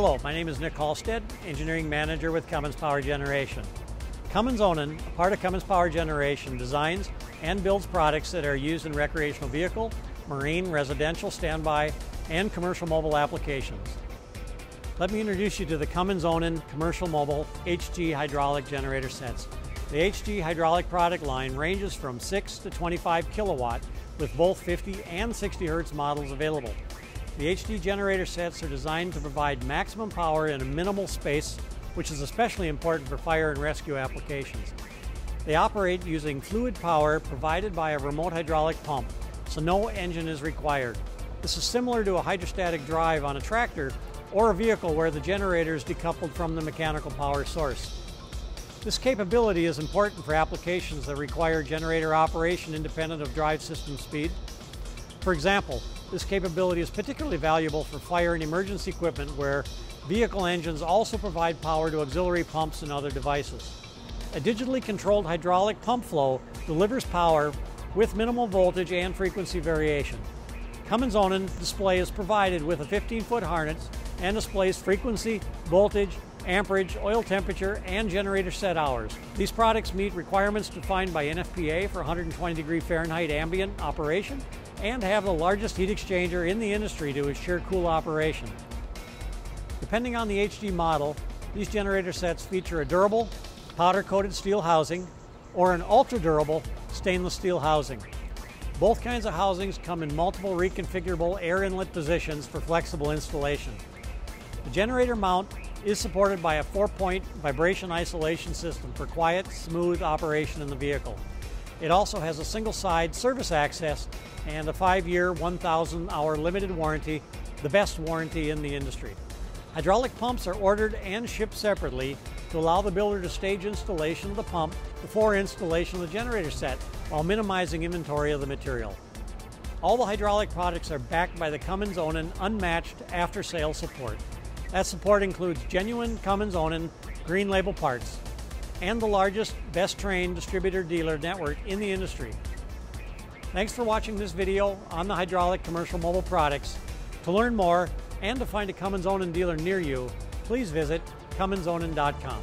Hello, my name is Nick Halstead, Engineering Manager with Cummins Power Generation. Cummins Onan, a part of Cummins Power Generation, designs and builds products that are used in recreational vehicle, marine, residential, standby, and commercial mobile applications. Let me introduce you to the Cummins Onan Commercial Mobile HG hydraulic generator sets. The HG hydraulic product line ranges from 6 to 25 kilowatt with both 50 and 60 hertz models available. The HD generator sets are designed to provide maximum power in a minimal space, which is especially important for fire and rescue applications. They operate using fluid power provided by a remote hydraulic pump, so no engine is required. This is similar to a hydrostatic drive on a tractor or a vehicle where the generator is decoupled from the mechanical power source. This capability is important for applications that require generator operation independent of drive system speed. For example, this capability is particularly valuable for fire and emergency equipment where vehicle engines also provide power to auxiliary pumps and other devices. A digitally controlled hydraulic pump flow delivers power with minimal voltage and frequency variation. Cummins Onan display is provided with a 15-foot harness and displays frequency, voltage, amperage, oil temperature, and generator set hours. These products meet requirements defined by NFPA for 120 degree Fahrenheit ambient operation and have the largest heat exchanger in the industry to ensure cool operation. Depending on the HD model, these generator sets feature a durable, powder-coated steel housing or an ultra-durable stainless steel housing. Both kinds of housings come in multiple reconfigurable air inlet positions for flexible installation. The generator mount is supported by a four-point vibration isolation system for quiet, smooth operation in the vehicle. It also has a single side service access and a five year, 1,000 hour limited warranty, the best warranty in the industry. Hydraulic pumps are ordered and shipped separately to allow the builder to stage installation of the pump before installation of the generator set while minimizing inventory of the material. All the hydraulic products are backed by the Cummins Onan unmatched after-sale support. That support includes genuine Cummins Onan green label parts, and the largest, best trained distributor dealer network in the industry. Thanks for watching this video on the hydraulic commercial mobile products. To learn more and to find a Cummins Onan dealer near you, please visit CumminsOnan.com.